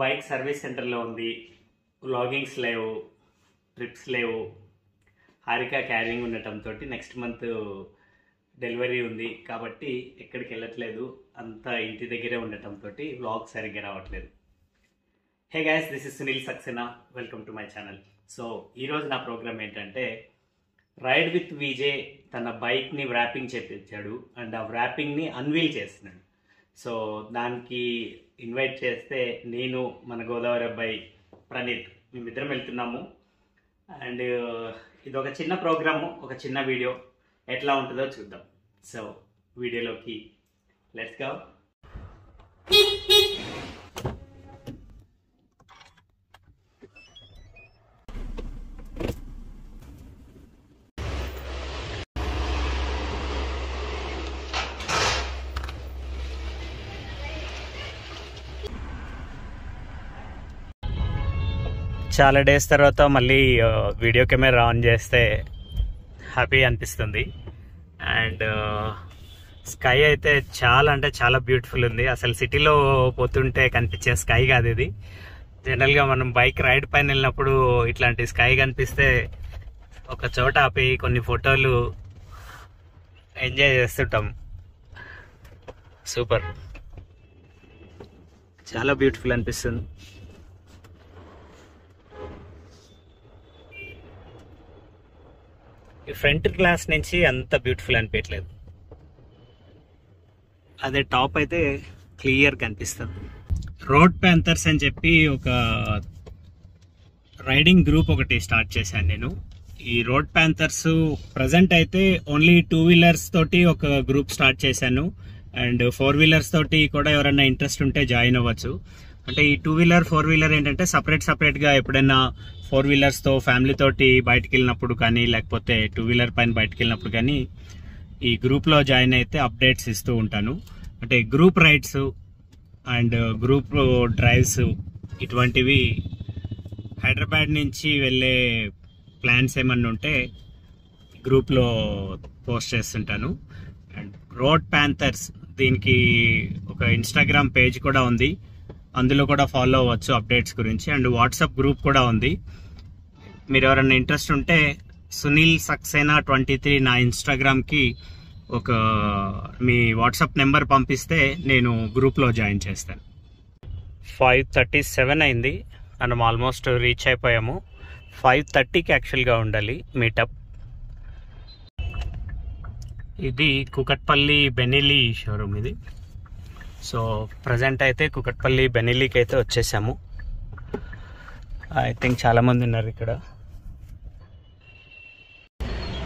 Bike service సెంటర్లో ఉంది. Vloggings లేవు ట్రిప్స్ లేవు. హారిక క్యారింగ్ ఉండటంతో నెక్స్ట్ మంత్ డెలివరీ ఉంది. కాబట్టి ఎక్కడికి వెళ్ళట్లేదు. అంతా ఇంటి దగ్గరే ఉండటంతో వ్లాగ్ సరిగ్గా రావట్లేదు. Hey guys this is Sunil Saxena. Welcome to my channel. So ఈరోజు నా ప్రోగ్రామ్ ఏంటంటే రైడ్ విత్ విజే తన బైక్ని వ్రాపింగ్ చేపించాడు. అండ్ ఆ వ్రాపింగ్ని అన్వీల్ చేస్తున్నాడు. సో దానికి ఇన్వైట్ చేస్తే నేను మన గోదావరి అబ్బాయి ప్రణీత్ మేమిద్దరం వెళ్తున్నాము. అండ్ uh, ఇది ఒక చిన్న ప్రోగ్రాము ఒక చిన్న వీడియో. ఎట్లా ఉంటుందో చూద్దాం. సో వీడియోలోకి లెట్స్ గో చాలా డేస్ తర్వాత మళ్ళీ వీడియో కెమెరా ఆన్ చేస్తే హ్యాపీ అనిపిస్తుంది. అండ్ స్కై అయితే చాలా అంటే చాలా బ్యూటిఫుల్ ఉంది. అసలు సిటీలో పోతుంటే కనిపించే స్కై కాదు ఇది. జనరల్గా మనం బైక్ రైడ్ పైన వెళ్ళినప్పుడు ఇట్లాంటి స్కై కనిపిస్తే ఒక చోట ఆపి కొన్ని ఫోటోలు ఎంజాయ్ చేస్తుంటాం. సూపర్ చాలా బ్యూటిఫుల్ అనిపిస్తుంది. ఫ్రంట్ గ్లాస్ నుంచి అంత బ్యూటిఫుల్ అనిపించలేదు అదే టాప్ అయితే క్లియర్ కనిపిస్తుంది. రోడ్ ప్యాంథర్స్ అని చెప్పి ఒక రైడింగ్ గ్రూప్ ఒకటి స్టార్ట్ చేశాను నేను. ఈ రోడ్ ప్యాంథర్స్ ప్రజెంట్ అయితే ఓన్లీ టూ వీలర్స్ తోటి ఒక గ్రూప్ స్టార్ట్ చేశాను. అండ్ ఫోర్ వీలర్స్ తోటి కూడా ఎవరైనా ఇంట్రెస్ట్ ఉంటే జాయిన్ అవ్వచ్చు. అంటే ఈ టూ వీలర్ ఫోర్ వీలర్ ఏంటంటే సపరేట్ సపరేట్గా ఎప్పుడైనా ఫోర్ వీలర్స్తో ఫ్యామిలీతోటి బయటికి బయటకు వెళ్ళినప్పుడు కానీ లేకపోతే టూ వీలర్ పైన బయటకు వెళ్ళినప్పుడు కానీ ఈ గ్రూప్లో జాయిన్ అయితే అప్డేట్స్ ఇస్తూ ఉంటాను. అంటే group rides and group drives ఇటువంటివి హైదరాబాద్ నుంచి వెళ్ళే ప్లాన్స్ ఏమన్నా ఉంటే గ్రూప్లో పోస్ట్ చేస్తుంటాను. అండ్ రోడ్ ప్యాంథర్స్ దీనికి ఒక ఇన్స్టాగ్రామ్ పేజ్ కూడా ఉంది. అందులో కూడా ఫాలో అవ్వచ్చు అప్డేట్స్ గురించి. అండ్ వాట్సాప్ గ్రూప్ కూడా ఉంది. మీరు ఎవరైనా ఇంట్రెస్ట్ ఉంటే సునీల్ సక్సేనా ట్వంటీ త్రీ నా ఇన్స్టాగ్రామ్కి ఒక మీ వాట్సాప్ నెంబర్ పంపిస్తే నేను గ్రూప్లో జాయిన్ చేస్తాను. ఫైవ్ థర్టీ సెవెన్ అయింది మనం ఆల్మోస్ట్ రీచ్ అయిపోయాము. ఫైవ్ థర్టీకి యాక్చువల్గా ఉండాలి మీటప్ ఇది కుకట్పల్లి బెనిలీ షోరూమ్ ఇది. సో ప్రజెంట్ అయితే కుకట్పల్లి బెనిలీకి అయితే వచ్చేసాము. ఐ థింక్ చాలా మంది ఉన్నారు ఇక్కడ.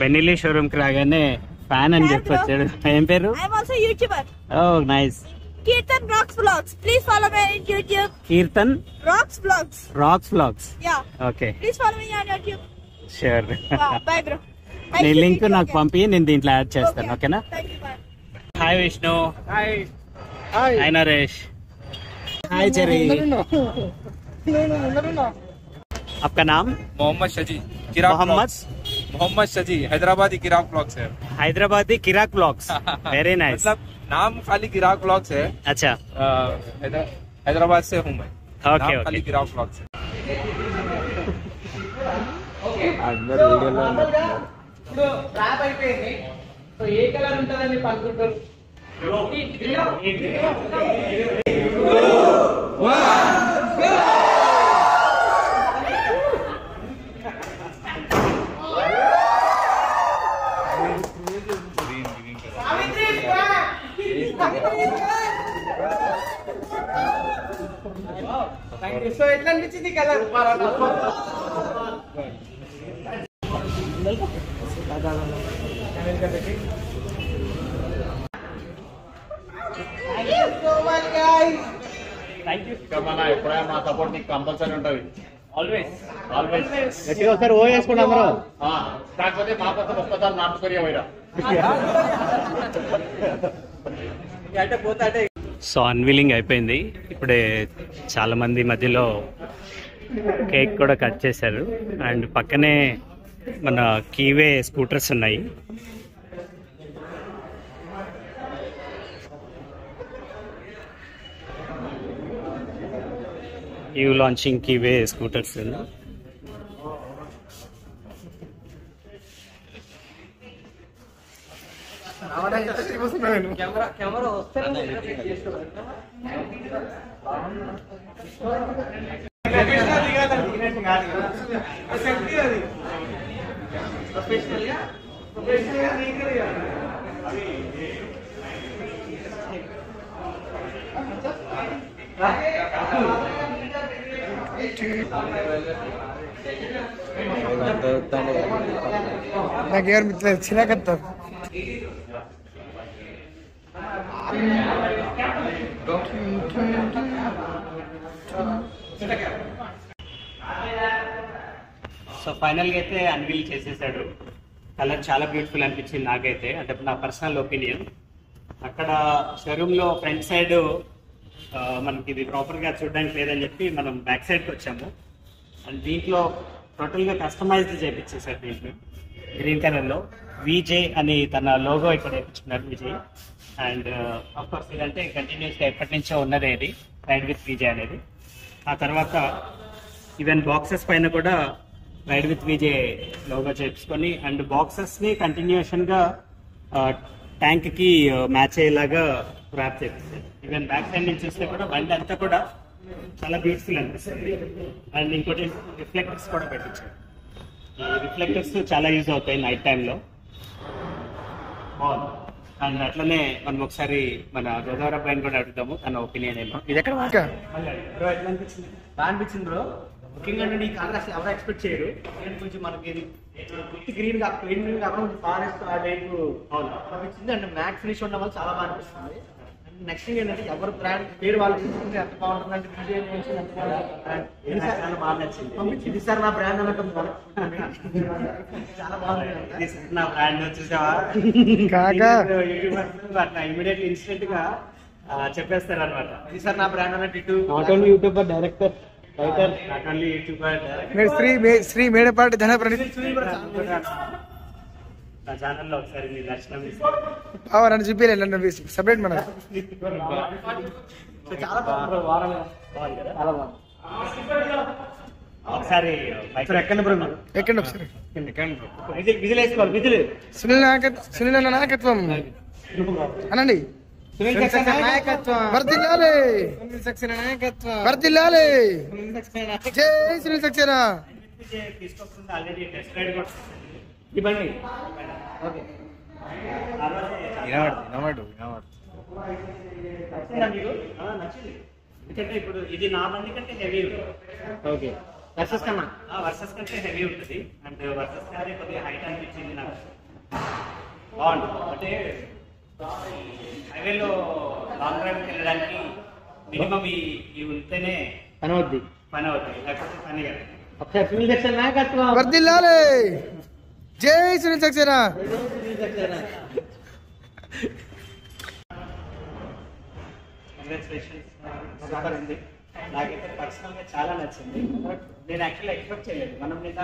బెనిలీ షోరూమ్కి రాగానే ఫ్యాన్ అని చెప్పి వచ్చాడు. ఏం పేరు? కీర్తన్ రాక్స్ బ్లాగ్స్ నీ లింక్ నాకు పంపి నేను దీంట్లో యాడ్ చేస్తాను. ఓకేనా hi Vishnu hi hi Naresh hi cherry आपका नाम मोहम्मद शजी किराक मोहम्मद ब्लॉग्स। मोहम्मद शजी हैदराबादी किराक ब्लॉग्स है Hyderabadi Kirak vlogs very nice मतलब नाम खाली किराक ब्लॉग्स है अच्छा अ, हैदर- हैदराबाद से हूँ मैं ओके, नाम ओके। खाली किराक ब्लॉग्स है Jokowi beliau, beliau, beliau, So, itlan, which is the color. మన ఎప్పుడైనా మా సపోర్ట్ నీకు కంపల్సరీ ఉంటుంది. ఆల్వేస్ ఆల్వేస్ గట్టిగా ఒకసారి ఓ వేసుకుంటాం అందరూ? కాకపోతే మా కోసం ఒక్కసారి నార్త్ కొరియా పోయిరా సో అన్వీలింగ్ అయిపోయింది. ఇప్పుడే చాలా మంది మధ్యలో కేక్ కూడా కట్ చేశారు. అండ్ పక్కనే మన కీవే స్కూటర్స్ ఉన్నాయి. న్యూ లాంచింగ్కి ఇవే స్కూటర్స్ నాకు ఎవరు మిత్రులు చిరాకత్తారు సో ఫైనల్గా అయితే అన్వీల్ చేసేసాడు. కలర్ చాలా బ్యూటిఫుల్ అనిపించింది నాకైతే. అంటే నా పర్సనల్ ఒపీనియన్. అక్కడ షోరూమ్లో ఫ్రంట్ సైడ్ మనకి ఇది ప్రాపర్గా చూడడానికి లేదని చెప్పి మనం బ్యాక్ సైడ్కి వచ్చాము. అండ్ దీంట్లో టోటల్గా కస్టమైజ్డ్ చేయించేసారు దీంట్లో. గ్రీన్ కలర్లో విజే అని తన లోగో ఇక్కడ వేయించుకున్నారు విజయ్ అండ్ అఫ్కోర్స్ ఇదంటే కంటిన్యూస్గా ఎప్పటి నుంచో ఉన్నదే ఇది. రైడ్ విత్ విజయ్ అనేది. ఆ తర్వాత ఈవెన్ బాక్సెస్ పైన కూడా రైడ్ విత్ విజయ్ లోగో చేపించుకొని అండ్ బాక్సెస్ని కంటిన్యూషన్గా కంటిన్యూషన్గా ట్యాంక్కి మ్యాచ్ అయ్యేలాగా ర్యాప్ చేపిస్తారు ఈవెన్ బ్యాక్ సైడ్ నుంచి చూస్తే కూడా బండి అంతా కూడా చాలా బ్యూటిఫుల్ అనిపిస్తుంది. అండ్ ఇంకోటి రిఫ్లెక్టర్స్ కూడా పెట్టించారు ఈ రిఫ్లెక్టర్స్ చాలా యూజ్ అవుతాయి నైట్ టైంలో బాగుంది. అండ్ అట్లనే మనం ఒకసారి మన గోదావరి అబ్బాయిని కూడా అడుగుదాము. తన ఒపీనియన్ ఏమో. ఇది ఎక్కడ బాగా అనిపించింది బ్రో ముఖ్యంగా అంటే ఈ కలర్ అసలు ఎవరు ఎక్స్పెక్ట్ చేయరు. ఎందుకంటే కొంచెం మనకి ఇది గ్రీన్గా గ్రీన్ గ్రీన్ కాకుండా కొంచెం ఫారెస్ట్ ఆ టైప్ అనిపించింది అండ్ మ్యాట్ ఫినిష్ ఉండడం వల్ల చాలా బాగా అనిపిస్తుంది. నెక్స్ట్ థింగ్ ఏంటంటే ఎవరు బ్రాండ్ పేరు వాళ్ళు తీసుకుంటే ఎంత బాగుంటుంది అంటే విజయ్ నుంచి ఎంత బాగుంటుంది. ఇది సార్ చాలా బాగా నచ్చింది. ఇది సార్ నా బ్రాండ్ అన్నట్టుంది మనకు. చాలా బాగుంది నా బ్రాండ్ వచ్చేసావా అట్లా ఇమీడియట్లీ ఇన్స్టెంట్గా చెప్పేస్తారు అనమాట ఇది సార్ నా బ్రాండ్ అన్నట్టు ఇటు not only YouTuber director Shri మే- శ్రీ మేడపాటి ధనప్రణి నా ఛానల్లో ఒకసారి మీ దర్శనం బావ నన్ను చూపించలే సపరేట్ మన ఒకసారి బైక్ ఎక్కండి ఒకసారి. సునీల్ నాయకత్వం సునీల్ అన్న నాయకత్వం. అనండి. వర్దిల్లాలి. వర్దిల్లాలి. జై సునీల్ సక్సేనా? బండి ఓకే. నచ్చిందా మీకు? ఆ, నచ్చింది. ఎందుకంటే ఇప్పుడు ఇది నా బండి కంటే హెవీ ఓకే. వర్సెస్ కన్నా? వర్సెస్ కంటే హెవీ ఉంటుంది. అండ్ వర్సెస్ కానీ కొద్దిగా హైట్ అనిపించింది నాకు. బాగుంది. అంటే హైవేలో లాంగ్ డ్రైవ్ వెళ్ళడానికి మినిమం ఈ ఇవి ఉంటేనే పని అవుద్ది పని అవుతుంది లేకపోతే పని కదా. ఒకసారి సునీల్ దర్శన్ నాయకత్వం వర్దిల్లాలి! జై సునీల్ సక్సేనా! కంగ్రాచులేషన్స్ సూపర్ ఉంది. నాకైతే పర్సనల్గా చాలా నచ్చింది. నేను యాక్చువల్లీ ఎక్స్పెక్ట్ చేయలేదు. మనం నిన్న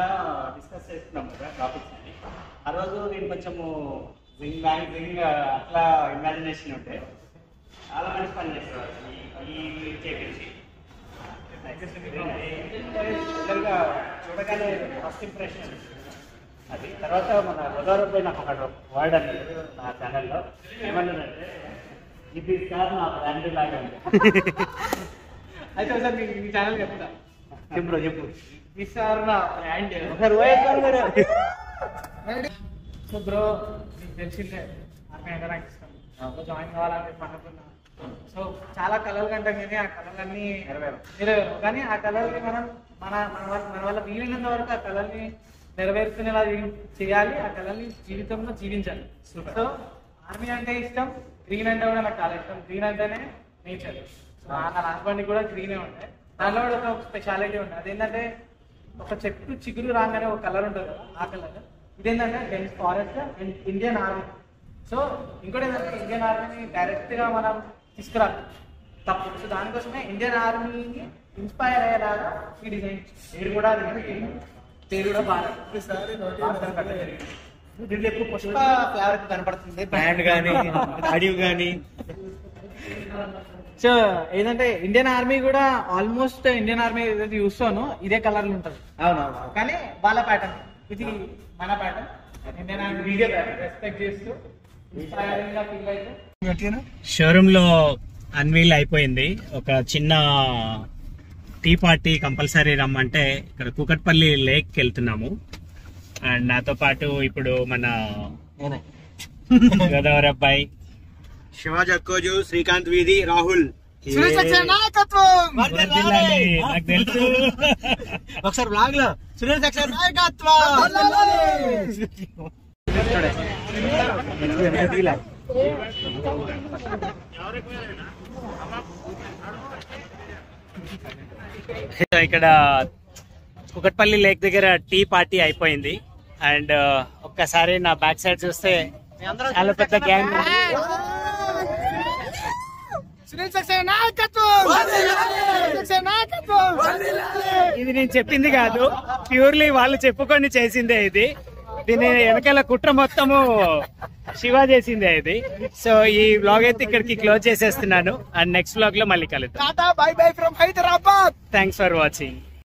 డిస్కస్ చేస్తున్నాం కదా టాపిక్స్ అని ఆ రోజు నేను కొంచెము జింగ్ బ్యాంగ్ జింగ్ అట్లా ఇమాజినేషన్ ఉంటే చాలా మంచి పని చేస్తారు. ఈ ఈ చేపించి. చూడగానే ఫస్ట్ ఇంప్రెషన్ అది తర్వాత మన గోదావరి నాకు ఒక వర్డ్ అన్నాడు నా ఛానల్లో ఏమన్నాడంటే ఇది కాదు నా బ్రాండ్ లాగా అయితే ఒకసారి మీ- మీ ఛానల్ చెప్తా. చెప్పు చెప్పు. ఈసారి నా బ్రాండ్ మీరు? సో బ్రో మీకు తెలిసిందే ఆర్మీ అంటే నాకు ఇష్టం. సో జాయిన్ కావాలని అనుకున్నా సో చాలా కళలు కంటాం కానీ ఆ కళలన్నీ నెరవేరు కానీ ఆ కళల్ని మనం మన మన వల్ల మన వల్ల వీలైనంత వరకు ఆ కళల్ని నెరవేర్చుకునేలా చేయాలి. ఆ కళల్ని జీవితంలో జీవించాలి. సో ఆర్మీ అంటే ఇష్టం గ్రీన్ అంటే కూడా నాకు చాలా ఇష్టం. గ్రీన్ అంటేనే నేచర్. సో నా లాస్ట్ బండి కూడా గ్రీనే ఉంటాయి దానిలో కూడా ఒక స్పెషాలిటీ ఉంటుంది అదేంటంటే ఒక చెట్టు చిగురు రాగానే ఒక కలర్ ఉంటుంది కదా ఆ కలర్. ఇదేంటంటే dense forest and Indian army so ఇంకోటి ఏంటంటే ఇండియన్ ఆర్మీని డైరెక్ట్గా మనం తీసుకురాలి. తప్పు. సో దానికోసమే ఇండియన్ ఆర్మీని ఇన్స్పైర్ అయ్యేలాగా ఈ డిజైన్ పేరు కూడా అది పేరు కూడా బాగా. దీంట్లో ఎక్కువ పుష్ప ఫ్లేవర్ కనపడుతుంది. బ్రాండ్ కానీ ఆడియో కానీ సో ఏంటంటే ఇండియన్ ఆర్మీ కూడా ఆల్మోస్ట్ ఇండియన్ ఆర్మీ ఏదైతే చూస్తానో ఇదే కలర్లు ఉంటుంది. అవునవును. కానీ వాళ్ళ ప్యాటర్న్ ఇది మన ప్యాటర్న్ వీడియో రెస్పెక్ట్ చేస్తూ ఇన్స్పైరింగ్గా ఫీల్ అయితే. షోరూమ్లో అన్వీల్ అయిపోయింది. ఒక చిన్న టీ పార్టీ కంపల్సరీ రమ్మంటే ఇక్కడ కూకట్పల్లి లేక్ వెళ్తున్నాము అండ్ నాతో పాటు ఇప్పుడు మన గోదావరి అబ్బాయి. శివాజీ అక్కోజు శ్రీకాంత్ వీధి రాహుల్. ఒకసారి బ్లాగ్లో సునీల్ సక్సేనా నాయకత్వం ఇక్కడ కుకట్పల్లి లేక్ దగ్గర టీ పార్టీ అయిపోయింది. అండ్ ఒక్కసారి నా బ్యాక్ సైడ్ చూస్తే చాలా పెద్ద గ్యాంగ్. సునీల్ సక్సేనా నాయకత్వం! సక్సేనా నాయకత్వం! ఇది నేను చెప్పింది కాదు. ప్యూర్లీ వాళ్ళు చెప్పుకొని చేసిందే ఇది. దీని వెనకాల కుట్ర మొత్తము శివ చేసిందే ఇది. సో ఈ బ్లాగ్ అయితే ఇక్కడికి క్లోజ్ చేసేస్తున్నాను. అండ్ నెక్స్ట్ బ్లాగ్లో మళ్ళీ కలుద్దాం. Bye bye from Hyderabad! Thanks for watching